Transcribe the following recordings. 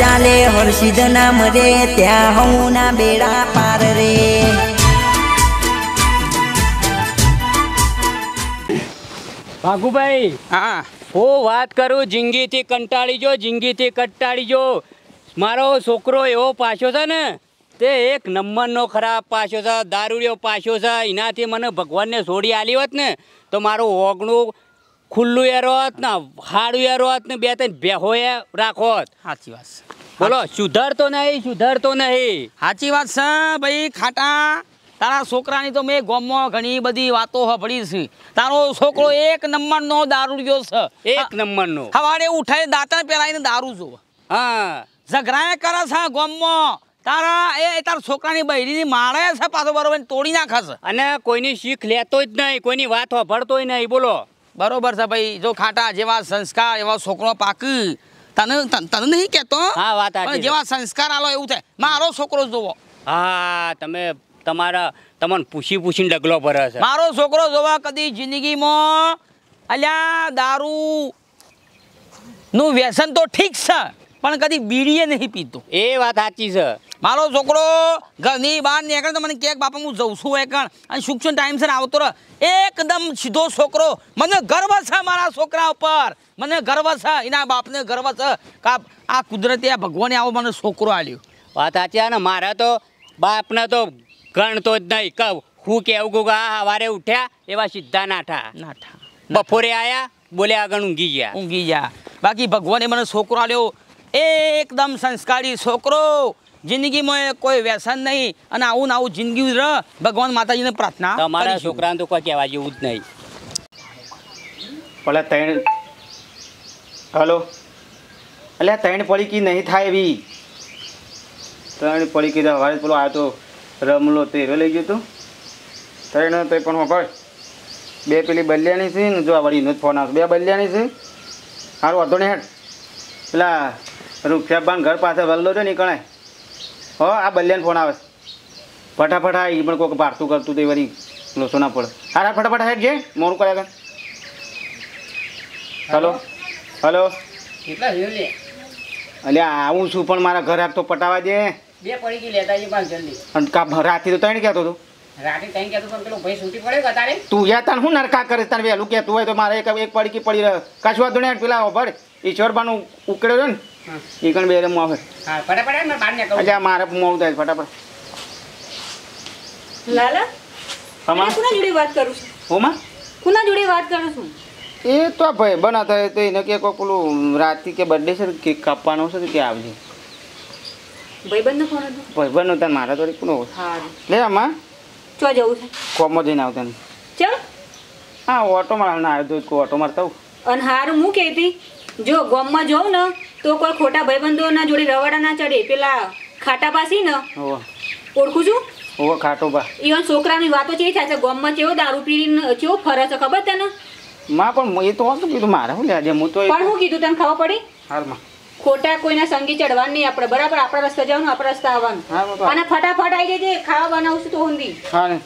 ચાલે હર્ષિદ નામ રે ત્યાં હું ના બેડા પાર રે. ભાગુભાઈ હા. હું વાત કરું જિંદગીથી કંટાળી જો જિંદગીથી કંટાળી જો મારો છોકરો એવો પાછો છે ને તે એક નંબરનો ખરાબ પાછો છે દારૂડિયો પાછો છે. એનાથી મને ભગવાનને છોડી આલી હોત ને તો મારું ઓગણું ખુલ્લું એ રોત ને હાડું એ રોત ને બે ત્રણ ભેહો એ રાખોત સાચી વાત છે. બોલો સુધરતો નહીં સુધરતો નહીં. સાચી વાત છે ભાઈ ખાટા. તારા છોકરાની તો મેં ગોમમાં ઘણી બધી વાતો સાંભળી છે. તારો છોકરો એક નંબરનો ગયો છે. એક નંબરનો. સવારે ઉઠાઈ દાંતણ પહેરાઈને દારૂ જો હા. ઝઘરાએ કરે છે ગોમમાં. તારા એ તારા છોકરાની બહેરીની મારે છે પાછો બરોબર તોડી નાખે છે. અને કોઈની શીખ લેતો જ નહીં કોઈની વાત સાંભળતોય નહીં બોલો. બરોબર છે ભાઈ જો ખાટા જેવા સંસ્કાર એવા છોકરો પાકી તને તને નહીં કહેતો? હા, વાત પણ જેવા સંસ્કાર આલો એવું થાય મારો છોકરો જોવો. હા તમે તમારા તમને પૂછી પૂછીને ડગલો ભરે છે. મારો છોકરો જોવા કદી જિંદગીમાં અલ્યા દારૂ નું વ્યસન તો ઠીક છે. પણ કદી બીડીએ નહીં પીતો એ વાત સાચી છે. મારો છોકરો ઘરની બહાર નીકળે તો મને કે બાપા હું જઉં છું એકણ અને સૂક્ષ્મ ટાઈમસર આવતો રહે એકદમ સીધો છોકરો. મને ગર્વ છે મારા છોકરા ઉપર. મને ગર્વ છે. એના બાપને ગર્વ છે કે આ- કુદરતી આ ભગવાને આવો મને છોકરો આલ્યો. વાત સાચી ને મારા તો બાપને તો ગણતો જ નહીં. કહું હું કેવું કહું કે આ સવારે ઉઠ્યા એવા સીધા નાઠા નાઠા બપોરે આવ્યા બોલ્યા આગળ ઊંઘી ગયા. ઊંઘી ગયા. બાકી ભગવાને મને છોકરો આલ્યો. એકદમ સંસ્કારી છોકરો. જિંદગીમાં કોઈ વ્યસન નહીં અને આવું ને આવું જિંદગી રહ. ભગવાન માતાજીને પ્રાર્થના તમારા. છોકરાને તો કોઈ કહેવા જેવું જ નહીં. ભલે ત્રણ હલો? એટલે ત્રણ પડીકી નહીં થાય એવી. ત્રણ પડીકી તો હવે પેલો આવ્યો તો રમલો તે લઈ ગયો તું. ત્રણ તો પણ ભાઈ બે પેલી બલ્યાણી છે ને જો આ વળી ફોન આવશે. બે બલ્યાની છે? સારું વાંધો નહીં હેઠ પેલા રૂપિયા ઘર પાસે વલ્લો છે નીકળે હો આ બલ્યાને ફોન આવે ફટાફટ આ એ પણ કોઈક ભારતું કરતું તે વળી લોસો ના પડે. હારા ફટાફટ હેઠ જે મોરું કર્યા કર હલો હલો. અલ્યા આવું છું પણ મારા ઘર તો પટાવા દે. બે પડી ગઈ લેતા જઈએ જલ્દી અને કા રાતે તો તને કહેતો હતો રાતે કહેતો પણ પેલો ભાઈ છૂટી પડે તારે તું યા તને શું નરકા કરે તને વહેલું કહેતું હોય તો મારે એક એક પડીકી પડી રહે. કશું વાંધો નહીં પેલા ભર ઈશ્વરબાનું ઉકળ્યો છે ને એ કણ બે રમવા આવે. હા ફટાફટ મેં અલ્યા મારે મોડું થાય ફટાફટ. લાલા હમા કોના જોડે વાત કરું છું? હોમાં? કોના જોડે વાત કરું છું? એ તો ભાઈ બના થાય તો એને કે કોઈ પેલું રાતથી કે બર્થડે છે કેક કાપવાનો છે કે આવજે. ભાઈબંધનો ફોન હતો? ભાઈ બનો તને મારા તો કોનો હા લે આમાં. ચો જવું છે. કોમમાં જઈને આવતા ને ચલ. હા ઓટો મારવાના આવ્યો તો ઓટો મારતા અને હારું હું કહેતી જો ગામમાં જાઉં ને તો કોઈ ખોટા ભાઈબંધોના જોડે રવાડા ના ચડે પેલા ખાટા પાસી ને ઓળખું છું? હોવા ખાટો બા ઈવન છોકરાની વાતો છે થાય છે ગામમાં કેવો દારૂ પીને કેવો ફરે છે ખબર તને? માં પણ એ તો શું કીધું મારે શું લે હું તો પણ હું કીધું તને ખબર પડી? હારમાં ખોટા કોઈના સંગી ચડવાનું નહીં આપણે બરાબર? આપણા રસ્તે જવાનું આપણા રસ્તે આવવાનું. અને ફટાફટ આવી જજે ખાવા બનાવશું તો ઊંધી. હા ને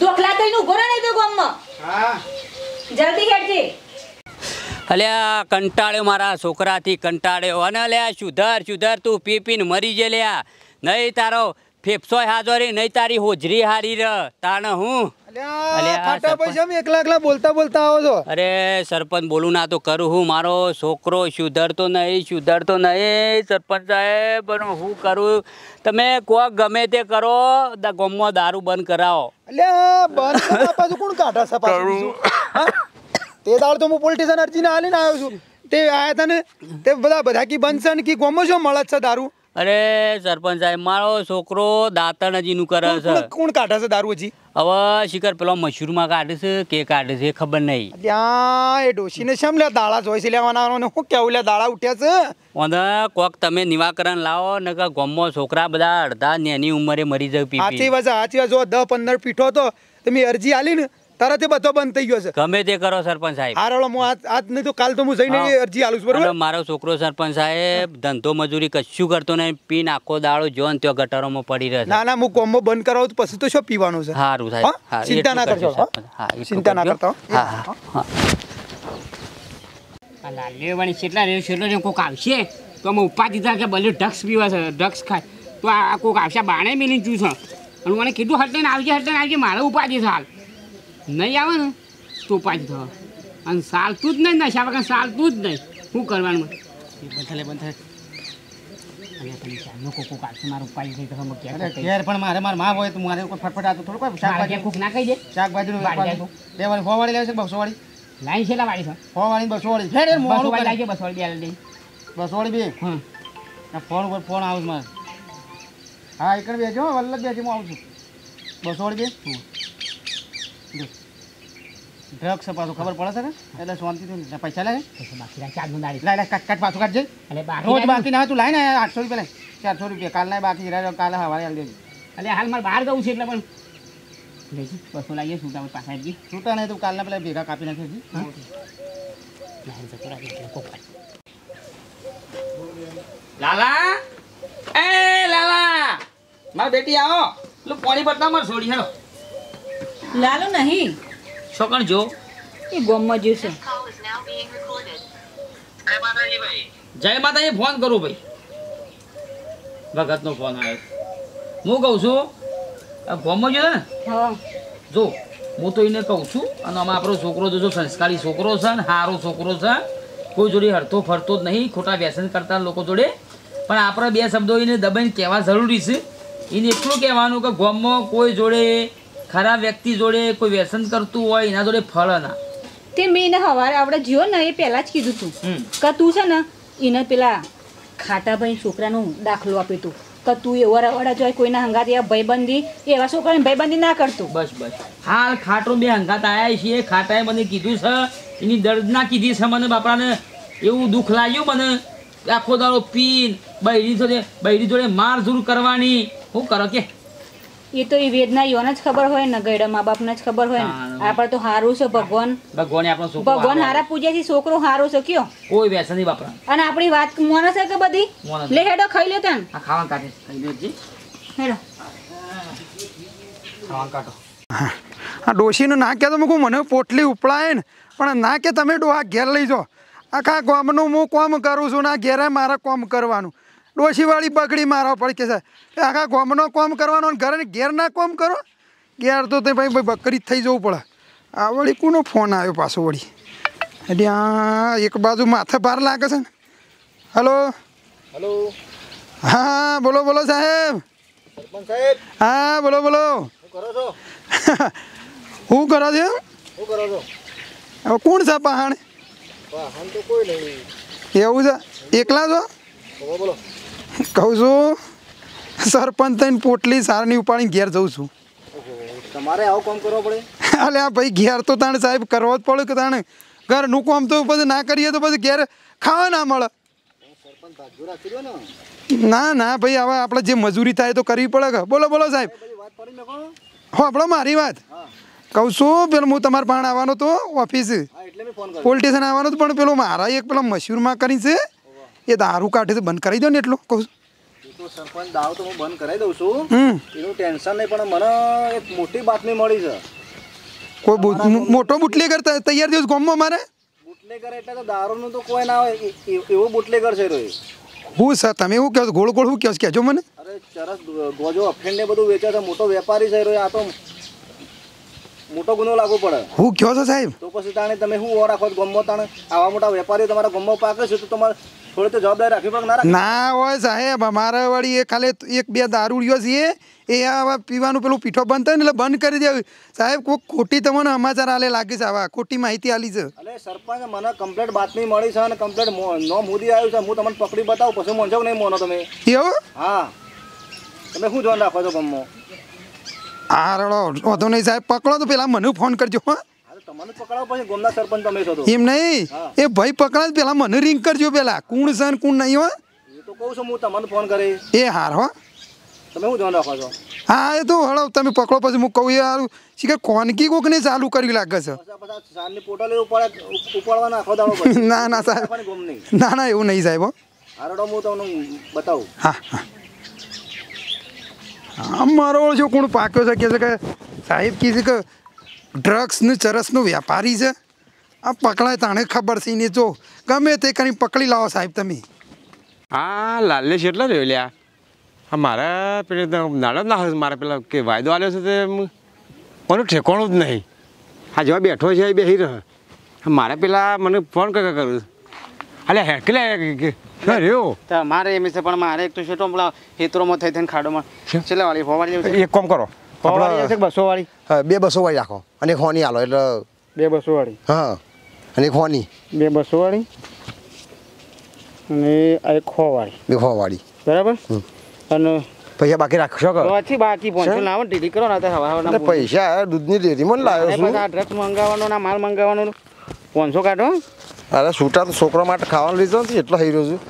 ધોખલા તો ઊભો રહે નહીં તો ગામમાં. હા. જલ્દી હેડજે. અલ્યા કંટાળ્યો મારા છોકરાથી કંટાળ્યો. અને અલ્યા સુધર સુધર તું પી પીને મરી જે લ્યા. નહીં તારો ફેફસો હાજો રે નહીં તારી હોજરી હારી ર. તાણ હું? એકલા એકલા બોલતા બોલતા આવો છો? અરે સરપંચ બોલું ના તો કરું હું. મારો છોકરો સુધરતો નહીં સુધરતો નહીં સરપંચ સાહેબ. પણ હું કરું? તમે કોક ગમે તે કરો ગમમાં દારૂ બંધ કરાવો. અલ્યા બંધ કોણ કાઢા? હા? તે દાળ તો હું પોલિટિશિયન અરજીને હાલીને આવ્યો છું. તે આયા હતા ને તે બધા બધા કી બનશે ને કી ગોમો શું મળે છે દારૂ? અરે સરપંચ સાહેબ મારો છોકરો દાંતણ હજીનું કરે છે. કોણ- કાઢે છે દારૂ હજી? હવે શિખર પેલો મશરૂમાં કાઢે છે કે કાઢે છે ખબર નહીં. ત્યાં એ ડોશીને શેમ લે દાળા જોઈ છે લેવાના ને હું કેવું લે દાળા ઉઠ્યા છે? ઓને કોક તમે નિવાકરણ લાવો ને કે ગોમો છોકરા બધા અડધા નેની ઉંમરે મરી જાય પી સાચી વાત સાચી વાત. જો દસ પંદર પીઠો તો તમે અરજી આલી ને તરત બધો બંધ થઈ ગયો છે. ગમે તે કરો સરપંચ સાહેબ. હારો હું આજ નહીં તો કાલ તો હું જઈને અરજી આલું છું બરોબર? મારો છોકરો સરપંચ સાહેબ ધંધો મજૂરી કશું કરતો નહીં. પીન આખો દાળો જો ને ત્યાં ગટરોમાં પડી રહ્યો છે. ના ના હું કોમ્બો બંધ કરાવું તો પછી તો શું પીવાનું છે? સારું સાહેબ. ચિંતા ના કરજો ચિંતા ના. કરતા હા. હા લાલ્યો કેટલા રહ્યો છેલ્લો જેમ કોક આવશે? તો અમે ઉપા દીધા કે ભલે ડ્રગ્સ પીવા છે ડ્રગ્સ ખાય. તો આ કોક આવશે બાણે મિલી જુ છે અને મને કીધું હટલે આવજે હટલે આવજે મારે ઉપાધિ છે હાલ. નહીં આવે ને તો ઉપાધિ થયો અને સાલતું જ નહીં નશા વગર સાલતું જ નહીં. શું કરવાનું? એ બંધ થાય બંધ થાય અને તમે ચાલનો કોકો કાઢશે મારું ઉપાધિ થઈ તો અમે ક્યાં અરે ઘેર પણ મારે મારા માં મારે કોઈ ફટફટ આતો શાકભાજી કોક ના કહી દે? શાકભાજી બાળી જાય તો. બે વાળી સો વાળી લેવી છે બસો લાઈન છે સો વાળી બસો વાળી ફેર યાર બસો મોડું વાળી કરે. લાગી બસો વાળી બે દે બસો વાળી બે? હમ આ ફોન ઉપર ફોન આવે મારે. હા એક બેજો વલ્લભ બેજો હું આવું છું. બસો વાળી બે ડ્રગ્સ પાછું. ખબર પડે છે ને એટલે શાંતિથી પૈસા લાગે પછી બાકી ચારનું દાડી લાય કાટ કાટ પાછું કાઢજે. એટલે બાકી રોજ બાકી ના તું લાય ને આઠસો રૂપિયા લાય ચારસો રૂપિયા. કાલના બાકી રહ્યા કાલે હવારે આવી દેજો. એટલે હાલ મારે બહાર જવું છે એટલે પણ. લેજી બસો લાવીએ શું તમે પાછા આવી છૂટા નહીં તું કાલના પેલા ભેગા કાપી નાખે. લાલા? એ લાલા! મારી બેટી આવો. પેલું પાણી બદલા મારે છોડી હેલો લાલો નહીં. છોકણ જો? એ ગોમમાં જ્યું છે. જય માતાજી ફોન કરું ભાઈ. ભગતનો ફોન આવ્યો. હું કહું છું આ ફોનમાં જો ને? હા. જો હું તો એને કહું છું અને આમાં આપણો છોકરો જો જો સંસ્કારી છોકરો છે ને સારો છોકરો છે કોઈ જોડે હરતો ફરતો જ નહીં ખોટા વ્યસન કરતા લોકો જોડે. પણ આપણે બે શબ્દો એને દબાઈને કહેવા જરૂરી છે. એને એટલું કહેવાનું કે ગોમમાં કોઈ જોડે ખરાબ વ્યક્તિ જોડે કોઈ વ્યસન કરતું હોય એના જોડે ફળ ના. તે મેં એને હવારે આપણે જીઓ ને એ પહેલાં જ કીધું તું. કે તું છે ને એને પેલા ખાટાભાઈ છોકરાનું દાખલો આપ્યો તું. કે તું એવા રવાડા જોય કોઈના હંગાત એવા ભાઈબંધી એવા છોકરાને ભાઈબંધી ના કરતું. બસ બસ. હાલ ખાટો બે હંગાત આવ્યા છીએ. ખાટાએ મને કીધું છે એની દર્દના કીધી છે મને બાપરાને એવું દુઃખ લાગ્યું મને. આખો દાડો પીન બૈરી જોડે બૈરી જોડે માર ઝૂર કરવાની. શું કરો કે? એ તો એ વેદના યોને જ ખબર હોય ને ગયડા મા બાપને જ ખબર હોય ને. આપણે તો હારું છે ભગવાન. ભગવાન આપણો છોકરો ભગવાન હારા પૂજે છે છોકરો હારો છે કયો? કોઈ વ્યસન નહીં બાપરા અને આપણી વાત મોને છે કે બધી? લે હેડો ખાઈ લે તન. આ ખાવા કાઢે ખાઈ લેજી હેડો. ખાવા કાઢો. આ ડોશીનું ના કે તો મૂકું મને પોટલી ઉપડાય ને. પણ ના કે તમે ડો આ ઘેર લઈ જાઓ. આખા ગામનું હું કોમ કરું છું ના ઘેરે મારે કોમ કરવાનું. ડોશીવાળી બગડી મારવા પડી કે છે. કે આખા ગામનો કોમ કરવાનો ને ઘરે ઘેર ના કોમ કરો. ઘેર તો તે ભાઈ બકરી જ થઈ જવું પડે. આ વળી કોનો ફોન આવ્યો પાછો વળી? એટલે આ એક બાજુ માથે ભાર લાગે છે ને. હલો? હલો? હા બોલો બોલો સાહેબ. હા બોલો બોલો. શું કરો છો? હવે કોણ છે પહાણ? એવું છે? એકલા છો? બોલો. કહું છું સરપંચ થઈને પોટલી સારની ઉપાડીને ઘેર જઉં છું. તમારે આવું કામ કરવું પડે? અલે આ ભાઈ ઘેર તો તાણે સાહેબ કરવો જ પડે કે તાણે ઘરનું કામ તો પછી ના કરીએ તો પછી ઘેર ખાવા ના મળે. ને? ના ભાઈ હવે આપણે જે મજૂરી થાય તો કરવી પડે કે? બોલો બોલો સાહેબ. હો આપણો મારી વાત. કહું છું પેલું હું તમારા પાસે આવવાનો તો ઓફિસ. સ્ટેશન આવવાનો તો પણ પેલો મારા એક પેલા મશહૂરમાં કરી છે. એ દારૂ કાઢે તો બંધ કરી દો ને એટલો કહું સરપંચ દાવ તો હું બંધ કરાવી દઉં છું. એનું ટેન્શન નહીં પણ મને એક મોટી બાતમી મળી છે. કોઈ મોટો બુટલેગર તૈયાર થયો ગામમાં મારે? બુટલેગર એટલે તો દારૂનું તો કોઈ ના હોય. એવો બુટલેગર છે રોય. હું સર તમે એવું કહો ગોળ ગોળ શું કહો? કહેજો મને. અરે ચરસ ગોજો અફેન ને બધું વેચે છે. મોટો વેપારી છે રોય આ તો મોટો ગુનો લાગુ પડે. હું કહો છો સાહેબ? તો પછી તાણે તમે શું ઓ રાખો ગમો તાણે આવા મોટા વેપારીઓ તમારા ગમો પાકે છે તો તમારે થોડી તો જવાબદારી રાખવી ના ના હોય સાહેબ અમારે વળી એ ખાલી એક બે દારૂડિયો છીએ. એ આવા પીવાનું પેલું પીઠો બંધ થાય ને એટલે બંધ કરી દેવું. સાહેબ કોઈ ખોટી તમને સમાચાર આલે લાગે છે આવા ખોટી માહિતી આલી છે. એટલે સરપંચ મને કમ્પ્લેટ બાતમી મળી છે અને કમ્પ્લેટ નો મોદી આવ્યું છે. હું તમને પકડી બતાવું પછી મોનજો કે નહીં મોનો તમે? એવું? હા. તમે શું ધ્યાન રાખો છો ગમો હા રડો વાંધો નહીં સાહેબ પકડો તો પેલા મને ફોન કરજો હો. એમ નહીં? એ ભાઈ પકડા પેલા મને રિંગ કરજો પેલા. કુણ છે કુણ નહીં હો? તો કહું છું હું તમને ફોન કરી. એ હાર હો. તમે શું ધ્યાન રાખો છો? હા એ તો હળો તમે પકડો પછી હું કહું યાર શીખર કોક કોકને ચાલુ કર્યું લાગે છે? ના ના સાહેબ. ના ના એવું નહીં સાહેબ હો. હું તમને બતાવું. હા હા. મારો જો કોણ પાક્યો છે કે છે કે સાહેબ છે કે ડ્રગ્સનું ચરસનું વેપારી છે. આ પકડાય તાણે ખબર છે ને જો ગમે તે કરીને પકડી લાવો સાહેબ તમે. હા લાલે છે એટલો રહ્યો લ્યા. હા મારા પેલે નાડો ના હોય મારા પેલા કે વાયદો આવ્યો છે તે કોનું ઠેકોણું જ નહીં. આ જેવા બેઠો છે એ બેસી રહ્યો. મારે પેલા મને ફોન કર કરું અલે હેકલે રહ્યો? તો મારે એમ છે પણ મારે એક તો શેટો પેલા હેતરોમાં થઈ થઈને ખાડોમાં? છેલ્લા વાળી ફોવાળી એક કામ કરો. બસો વાળી હા, બે બસો વાળી રાખો. અને ખોની હાલો એટલે બે બસો વાળી હા અને ખોની બે બસો વાળી અને આ એક ખો વાળી બે ખો વાળી બરાબર અને પૈસા બાકી રાખશો કે? પછી બાકી પહોંચો? લાવો ઢીલી કરો ને હવા હવા પૈસા દૂધની ડેરીમાં મને લાવ્યો છું. આ મંગાવવાનો ના માલ મંગાવવાનો પાંચસો કાઢો અરે છૂટા તો છોકરા માટે ખાવાનું લીધો નથી એટલો થઈ રહ્યો છું.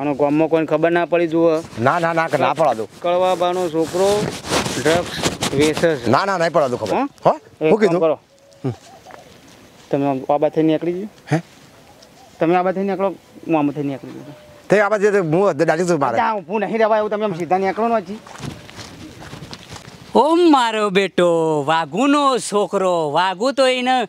અને ગામમાં કોઈને ખબર ના પડી જુઓ. ના ના ના ના પડા દો કળવાબાનો છોકરો ડ્રગ્સ વેસર ના ના નહીં પડા દો ખબર. હં? હા? કીધું કરો. તમે આબા આ નીકળી ગયો હે? તમે આ બાથે નીકળો હું આમાંથી નીકળી ગયો તે આબા તે હું દાડી છું મારે. ત્યાં ઊભું નહીં રહેવાય એવું તમે આમ સીધા નીકળો ન હજી. ઓમ મારો બેટો વાઘુનો છોકરો. વાઘુ તો એને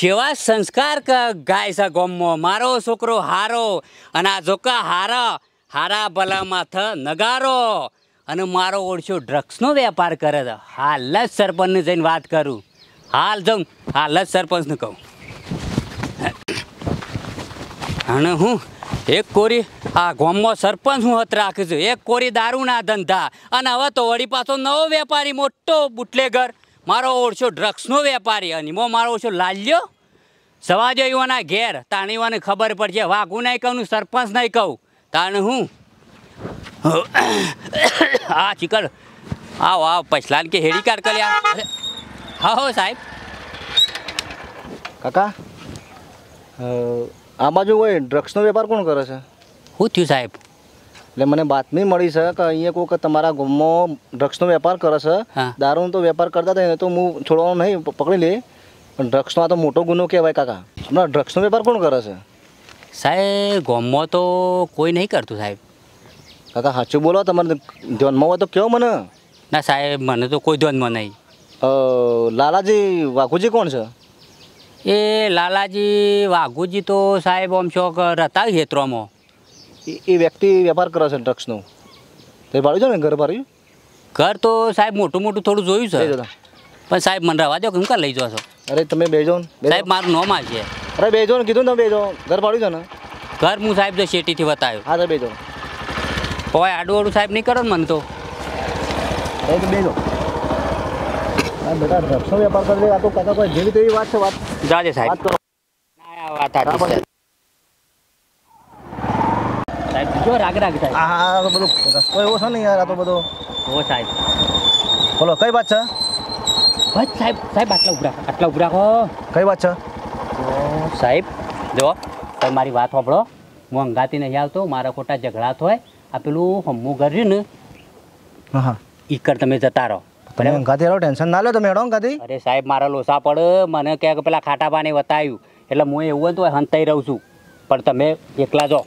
સેવા સંસ્કાર ક- ગાય છે ગોમમાં. મારો છોકરો હારો અને આ જોકા હારા હારા ભલા માથ નગારો. અને મારો ઓળશો ડ્રગ્સનો વેપાર કરે છે. હાલ જ સરપંચને જઈને વાત કરું. હાલ જાઉં. હાલ જ સરપંચને કહું. અને હું એક કોરી, આ ગામમાં સરપંચ હું હત રાખું છું. એક કોરી દારૂના ધંધા. અને હવે તો વળી પાછો નવો વેપારી, મોટો બુટલેગર. મારો ઓળશો ડ્રગ્સનો વેપારી. અને એમાં મારો ઓળશો લાલ્યો. સવાજો યુવાના ઘેર. તાણીવાને ખબર પડશે. વાઘું નહીં કહું સરપંચ નહીં કહું. તાણે હું આ ચિકન. આવો આવ પછલાન કે હેડી કાર કર્યા. હા હો સાહેબ. કાકા આમાં બાજુ હોય ડ્રગ્સનો વેપાર કોણ કરે છે? શું થયું સાહેબ? એટલે મને બાતમી મળી છે કે અહીંયા કોઈક તમારા ગામમાં ડ્રગ્સનો વેપાર કરે છે. હા. દારૂનો તો વેપાર કરતા હતા તો હું છોડવાનો નહીં પકડી લે પણ ડ્રગ્સનો આ તો મોટો ગુનો કહેવાય કાકા. હમણાં ડ્રગ્સનો વેપાર કોણ કરે છે? સાહેબ ગામમાં તો કોઈ નહીં કરતું સાહેબ. કાકા સાચું બોલો તમારે ધ્યાનમાં હોય તો કહો મને. ના સાહેબ મને તો કોઈ ધ્યાનમાં નહીં. લાલાજી વાઘુજી કોણ છે? એ લાલાજી વાઘુજી તો સાહેબ આમ શોખ હતા ક્ષેત્રોમાં એ- એ વ્યક્તિ વેપાર કરે છે ડ્રગ્સનો. તે ભાડ્યું છે ને ઘર ભાડ્યું ઘર તો સાહેબ મોટું મોટું થોડું જોયું છે. પણ સાહેબ મને રવા દો કે હું કાં લઈ જાઓ છો અરે તમે બેજો ને સાહેબ મારું નોમ છે. અરે બેજો ને કીધું ને તમે બેજો ઘર ભાડ્યું છે ને? ઘર હું સાહેબ જો શેટીથી બતાવ્યું હા તો બેજો કોઈ આડું આડું સાહેબ નહીં કરો ને મને તો. બેટા ડ્રગ્સનો વેપાર કરી આ તો કાકા કોઈ જેવી તેવી વાત છે વાત જાજે સાહેબ. વાત આ વાત સાચી સાહેબ જો રાગ રાગ સાહેબ હા તો બધું રસ્તો એવો છે ને યાર આ તો બધો. ઓ સાહેબ. બોલો કઈ વાત છે? બસ સાહેબ સાહેબ આટલા ઉભરા આટલા ઉભરા કઈ વાત છે? સાહેબ જો તમે મારી વાત સાંભળો. હું અંગાતી નહીં આવતો મારા ખોટા ઝઘડા થાય. આ પેલું હમ્મું કર્યું ને હા. ઈ કર તમે જતા રહો. તમે અંગાથી રહો ટેન્શન ના લો તમે હેડો અંગાથી. અરે સાહેબ મારા લોસા પડે. મને કહે કે પેલા ખાટા પાણી વતાવ્યું એટલે હું એવું હોય તો હંતાઈ રહું છું. પણ તમે એકલા જો.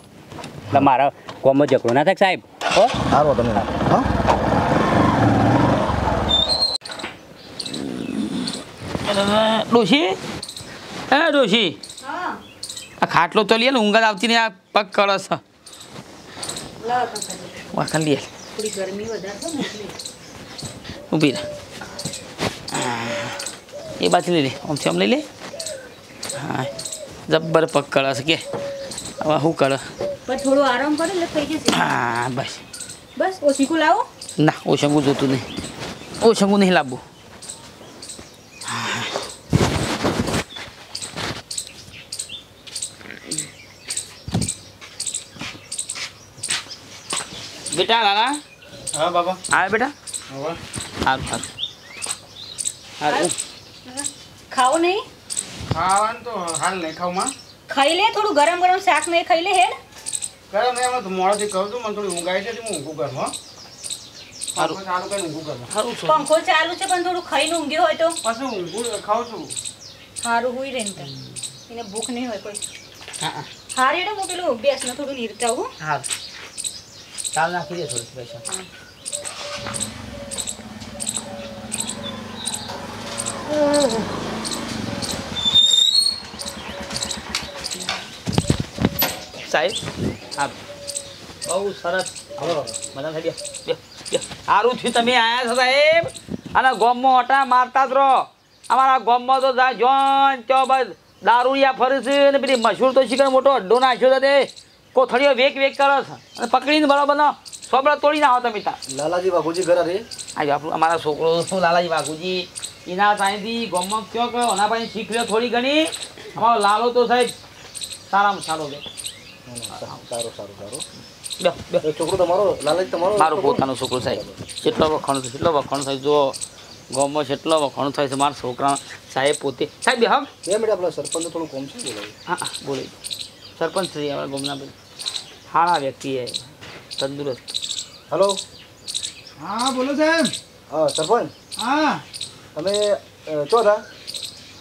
એટલે મારા કોમો ઝઘડો ના થાય સાહેબ. હો? સારો તમે. હા. ડોશી? હે ડોશી? આ ખાટલો તો લે ને ઊંઘ આવતી ને આ પગ કળસ વાખા લે થોડી ગરમી વધારે છે ઊભી રહે એ બાજુ લઈ લે આમથી આમ લઈ લે હા જબ્બર પગ કળસ કે હવે શું કળ પણ થોડો આરામ કરે એટલે થઈ જશે હા બસ બસ ઓછીકું લાવો ના ઓછંગું જોતું નહીં ઓછંગું નહીં લાવવું બેટા લાલા હા બાબા આવે બેટા હા સારું સારું ખાઓ નહીં ખાવાનું તો હાલ નહીં ખાવમાં ખાઈ લે થોડું ગરમ ગરમ શાક ને ખાઈ લે હેડ કરે મેં એમાં તો મોડેથી કહું છું મને થોડી ઊંઘ આવી છે હું ઊંઘું કરું હો સારું. સારું કરીને ઊંઘું કરું સારું છું પંખો ચાલુ છે પણ થોડું ખાઈને ઊંઘ્યો હોય તો. પછી ઊંઘું ખાઉં છું. સારું હોય રહે ને તને. એને ભૂખ નહીં હોય કોઈ. હા હા. હારે એડો હું પેલું બેસને થોડું નીરચાવું સારું ચાલ નાખી દે થોડું પૈસા. સાહેબ? હા. બહુ સરસ. બધા થઈ ગયા સારું થયું તમે આયા છો સાહેબ? અને ગોમમાં ઓટા મારતા જ રહો. અમારા ગોમમાં તો જોન ચો બસ દારૂડિયા ફરે છે ને પેલી મશહૂર તો શીખર મોટો અડ્ડો નાખ્યો હતો તે. કોથળીઓ વેક વેક કરે છે. અને પકડીને બરાબર ના સોબળા તોડી આવો તમે તા લાલાજી બાપુજી ઘરે રે. આજે આપણું અમારા છોકરો શું લાલાજી બાપુજી? એના પાસેથી ગોમમાં કયો કયો? એના પાસે શીખ લ્યો થોડી ઘણી? અમારો લાલો તો સાહેબ સારામાં સારો છે. સારું સારું સારું. છોકરો તમારો લાલાજી તમારો? મારો પોતાનો છોકરો સાહેબ. કેટલો વખાણ છે કેટલો વખાણ થાય. જો ગામમાં કેટલો વખાણ થાય છે. મારા છોકરા સાહેબ પોતે સાહેબ હમ. બે મિનિટ આપણા સરપંચ થોડું કોમ છે બોલાવી? હા હા સરપંચ શ્રી અમારા ગામના ભાઈ. સારા વ્યક્તિ એ તંદુરસ્ત. હલો હા બોલો સાહેબ. હા સરપંચ? હા. તમે ચો હતા?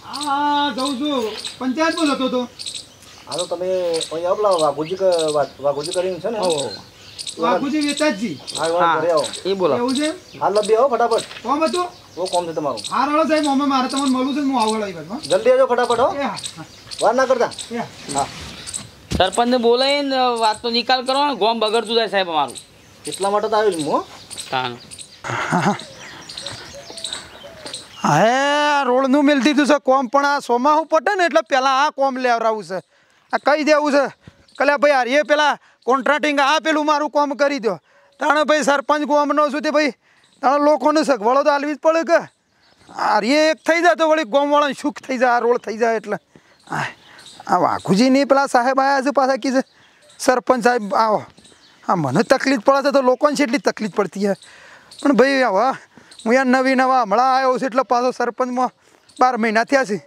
હા જઉં છું. પંચાયતમાં જતો હતો હા તો તમે અહીં આવો પેલા વાઘુજી વાઘુજી કરીને છે ને? વાઘુજી વેતાજી. હા ઘરે આવો. એ બોલો. એવું છે? હાલ લબી આવો ફટાફટ. કોમ હતું? બહુ કોમ છે તમારું. હા રડો સાહેબ અમે મારે તમને મળવું છે હું આવડો જલ્દી આવજો ફટાફટ હો. વાર ના કરતા? હા. સરપંચને બોલાવીને વાતનો નિકાલ કરો ને ગોમ બગડતું જાય સાહેબ અમારું. એટલા માટે તો આવ્યું હું હો. તાન હે આ રોડનું મેલ દીધું છે કોમ પણ આ સોમાહું પટે ને એટલે પહેલાં આ કોમ લેવડાવવું છે. આ કહી દેવું છે? કલે ભાઈ હારીએ પેલા કોન્ટ્રાક્ટિંગ આ પેલું મારું કોમ કરી દો તાણે ભાઈ સરપંચ કોમનો છું તે ભાઈ. તાણે લોકોને સગવડો તો હાલવી જ પડે કે. હારીએ એક થઈ જાય તો વળી ગોમવાળાને સુખ થઈ જાય આ રોડ થઈ જાય એટલે. આ આ વાઘુજીની પેલા સાહેબ આવ્યા છે પાછા કીધે સરપંચ સાહેબ આવો. હા મને તકલીફ પડે છે તો લોકોને છે એટલી તકલીફ પડતી છે પણ ભાઈ હવે હું. યાર નવી નવા હમણાં આવ્યો છું એટલે પાછો સરપંચમાં બાર મહિના થયા છે.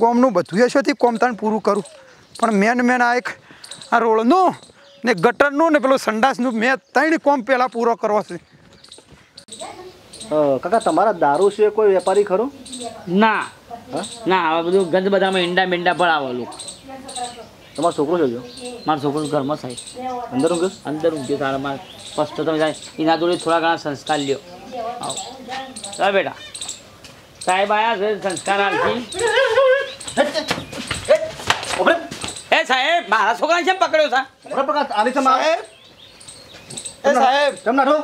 કોમનું બધું યશોથી કોમ તાણ પૂરું કરું. પણ મેન મેન આ એક આ રોડનું ને ગટરનું ને પેલું સંડાસનું મેં ત્રણ કોમ પહેલાં પૂરો કરવો છે. કાકા તમારા દારૂ છે કોઈ વેપારી ખરો? ના. ના હવે બધું ગંજ બધામાં ઈંડા મીંડા પડાવે લોકો તમારો છોકરો છે જો મારો છોકરો ઘરમાં સાહેબ અંદર ઊંઘ્યો? છે? અંદર ઊંઘ્યો તારા માર સ્પષ્ટ તમે જાય એના જોડે થોડા ઘણા સંસ્કાર લ્યો. આવો. ચાલ બેટા. સાહેબ આયા છે સંસ્કાર ઉભરે. એ સાહેબ મારા છોકરાને કેમ પકડ્યો છે? પ્રકાશ, આની સામે આવો. એ સાહેબ. કેમ નાઠો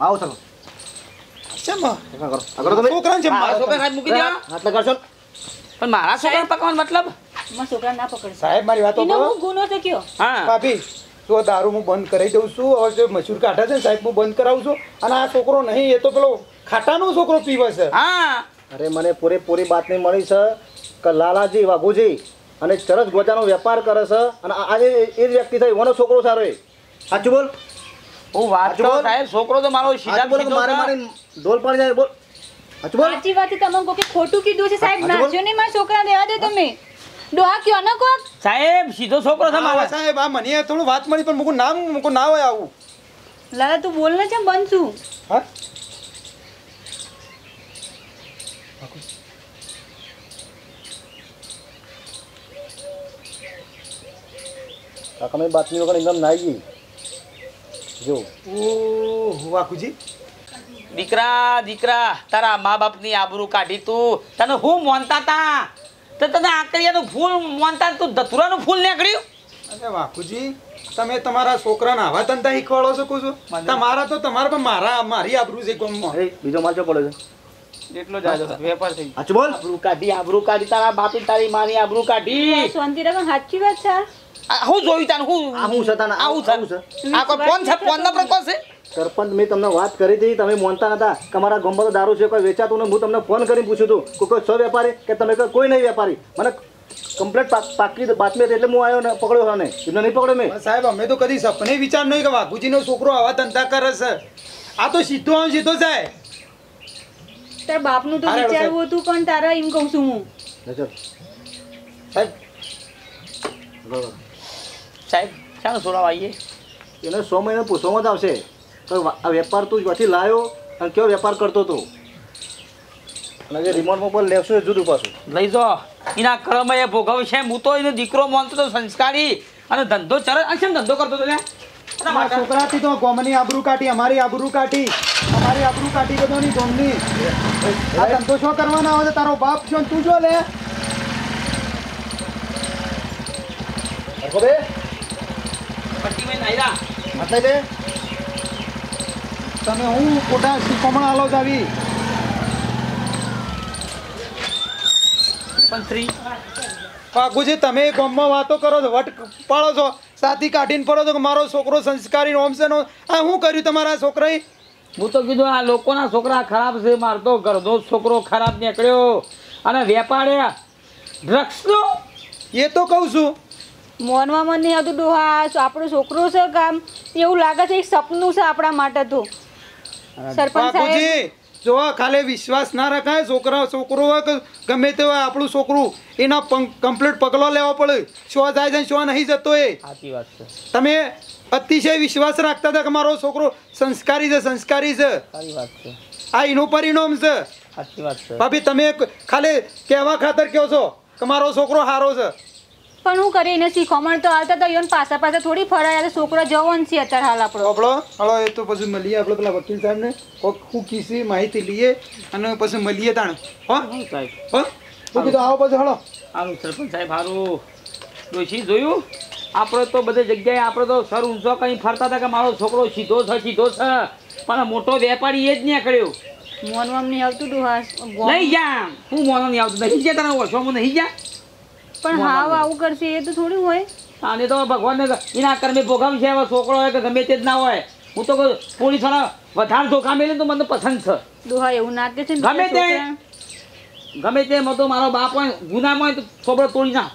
આવો ચાલો. છોકરાને છે મારા છોકરા સાહેબ. પણ મારા છોકરાને પકડવાનો મતલબ? મારા છોકરા ના પકડશે. સાહેબ મારી વાતો એનો ગુનો છે કયો? હા. ભાભી તો દારૂ હું બંધ કરાવી દઉં છું હવે જે મશહૂર કાઢે છે સાહેબ હું બંધ કરાવું છું. અને આ છોકરો નહીં એ તો પેલો ખાટાનો છોકરો પીવે છે. હા. અરે મને પૂરેપૂરી બાતમી મળી છે કે લાલાજી વાઘુજી અને ચરસ ગોજાનો વેપાર કરે છે અને આજે એ જ વ્યક્તિ થઈ ઓનો છોકરો સારો એ સાચું બોલ. હું વાત સાચું સાહેબ છોકરો તો મારો સીધા બોલ મારે મારે ઢોલ પાડી જાય બોલ. સાચું બોલ. સાચી વાત છે તમે કોકે ખોટું કીધું છે સાહેબ નાજો નહીં મારા છોકરા દેવા દે તમે. ડોહા કયો ન કોક સાહેબ સીધો છોકરો છે મારો. સાહેબ આ મને થોડું વાત મળી પણ મુકું નામ મુકું ના હોય આવું. લાલા તું બોલ ને છે? બનશું હા કાકાની બાતમી વગર એકદમ નાઈ ગઈ. જો. ઓહ વાકુજી દીકરા દીકરા તારા મા બાપની આબરૂ કાઢી તું. તને હું મોનતા તા? તો તને આકડિયાનું ફૂલ મોનતા તું ધતુરાનું ફૂલ નીકળ્યું? અરે બાપુજી તમે તમારા છોકરાને આવા ધંધા શીખવાડો શકો છો તમારા તો તમારા પણ મારા મારી આબરૂ છે ગમ એ બીજો માલ ચો પડે છે? એટલો જ વેપાર થઈ સાચું બોલ. આબરૂ કાઢી આબરૂ કાઢી તારા બાપી તારી માની આબરૂ કાઢી. શાંતિ રાખો સાચી વાત છે. હું જોયું તાન હું હું છે તાને? આવું આવું છે? છે આ કોઈ ફોન છે? ફોન નંબર કોણ છે? સરપંચ મેં તમને વાત કરી હતી તમે માનતા નતા કે અમારા ગામમાં તો દારૂ છે કોઈ વેચાતું ને હું તમને ફોન કરીને પૂછ્યું હતું કે કોઈ છો વેપારી કે તમે કોઈ કોઈ નહીં વેપારી. મને કમ્પ્લેટ પાકી બાતમી એટલે હું આવ્યો ને પકડ્યો ને. એમને નહીં પકડ્યો મેં. સાહેબ અમે તો કદી સપને વિચાર નહીં કે વાઘુજીનો છોકરો આવા ધંધા કરે છે. આ તો સીધો આમ સીધો જાય તારા બાપનું તો વિચારવું હતું પણ તારા એમ કહું છું હું. સાહેબ. બરાબર. સાહેબ ચાલો છોડાવ આવીએ. એને સો મહિને પૂછવામાં જ આવશે. કે આ વેપાર તું પછી લાવ્યો અને કયો વેપાર કરતો હતો? અને જે રિમોટ મોબાઈલ લેવશો એ જુદું પાછું. લઈ જો. એના કર્મ એ ભોગવ છે. હું તો એનો દીકરો માનતો તો સંસ્કારી અને ધંધો ચરસ આ કેમ ધંધો કરતો હતો છોકરાથી તો ગોમની આબરૂ કાઢી અમારી આબરૂ કાઢી. અમારી આબરૂ કાઢી બધાની ગોમની? આ ધંધો શું કરવાના આવે તારો બાપ છો તું જો લે? નાયરા. તમે હું ખોટા શીખવણ આલો જ આવી પણ શ્રી બાપુજી તમે ગામમાં વાતો કરો છો વટ પાડો છો સાથી કાઢીને પડો છો કે મારો છોકરો સંસ્કારી ઓમ છે નો આ શું કર્યું તમારા છોકરાએ? હું તો કીધું આ લોકોના છોકરા ખરાબ છે મારતો ઘરનો જ છોકરો ખરાબ નીકળ્યો. અને વેપાર્યા ડ્રગ્સનો એ તો કહું છું. મોનવામાં નહીં હતું ડોહા આપણો છોકરો છે કામ એવું લાગે છે એક સપનું છે આપણા માટે તો. સરપંચ સાહેબ જો ખાલી વિશ્વાસ ના રખાય છોકરા છોકરો હોય કે ગમે તે હોય આપણું છોકરું એના કમ્પ્લીટ પગલો લેવો પડે. શું જાય છે શું નહીં જતો એ? સાચી વાત છે. તમે અતિશય વિશ્વાસ રાખતા હતા કે મારો છોકરો સંસ્કારી છે સંસ્કારી છે. સારી વાત છે. આ એનું પરિણામ છે. સાચી વાત છે. ભાભી તમે ખાલી કહેવા ખાતર કહો છો કે મારો છોકરો સારો છે. પણ હું કરી એને શીખવામણ તો આવતા તો યોન પાછા પાછા થોડી ફરાય તો છોકરો જવાન છે અત્યારે હાલ આપણો. આપણો હળો એ તો પછી મળીએ આપણે પેલા વકીલ સાહેબને. કોક હું કીસી માહિતી લઈએ અને પછી મળીએ તાણ. હો? સાહેબ? હો? હું કીધું? આવો પછી હળો સારું સરપંચ સાહેબ હારું. ડોશી જોયું? આપણે તો બધી જગ્યાએ આપણે તો સર ઊંચો કંઈ ફરતા હતા કે મારો છોકરો સીધો છે સીધો છે. પણ મોટો વેપારી એ જ નહીં કર્યો. મોનવામ નહીં આવતું ડોહા નહીં જા હું મોનવામ નહીં આવતું. નહીં જા તને ઓછો નહીં જા પણ હાવ આવું કરશે એ તો થોડું હોય. આને તો ભગવાનને એના કર્મે ભોગમ છે છોકરો હોય કે ગમે તે જ ના હોય. હું તો પોલીસવાળા વધારે ધોકા મેલે તો મને પસંદ છે ડોહા એવું ના કે છે ગમે તે. ગમે તે મતો મારો બાપ હોય ગુનામાં હોય તો છોકરો તોડી ના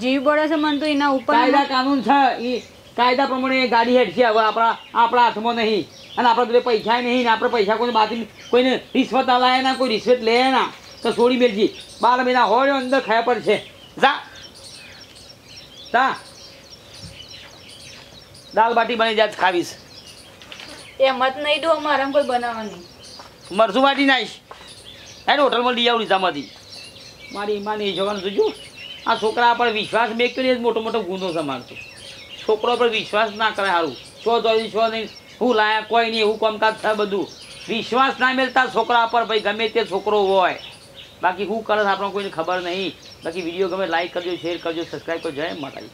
જીવ પડે છે મને તો એના ઉપર કાયદા કાનૂન છે એ કાયદા પ્રમાણે ગાડી હેઠ છે હવે આપણા આપણા હાથમાં નહીં. અને આપણે જોડે પૈસા નહીં ને આપણે પૈસા કોઈને બાકી કોઈને રિશ્વત અલાય ના કોઈ રિશ્વત લે ના તો છોડી મેળજી બાર મહિના હોય અંદર ખાયા પડશે. જા. જા. દાલ બાટી બની જાય તો ખાવીશ. એમ જ નહીં દો મારા કોઈ બનાવવાની. મરસું બાટી નાઈશ હેડ હોટલમાં લઈ આવડી રીસામાંથી મારી માની જવાનું જોજો આ છોકરા પર વિશ્વાસ કર્યો જ મોટો મોટો ગુનો છે છોકરા પર વિશ્વાસ ના કરે સારું છો તો છો નહીં. હું લાયા કોઈ નહીં એવું કામકાજ થાય બધું. વિશ્વાસ ના મેળતા છોકરા પર ભાઈ ગમે તે છોકરો હોય. બાકી હું કરે આપણને કોઈને ખબર નહીં. बाकी वीडियो को हमें लाइक कर दो शेयर कर दो सब्सक्राइब कर जय माता दी।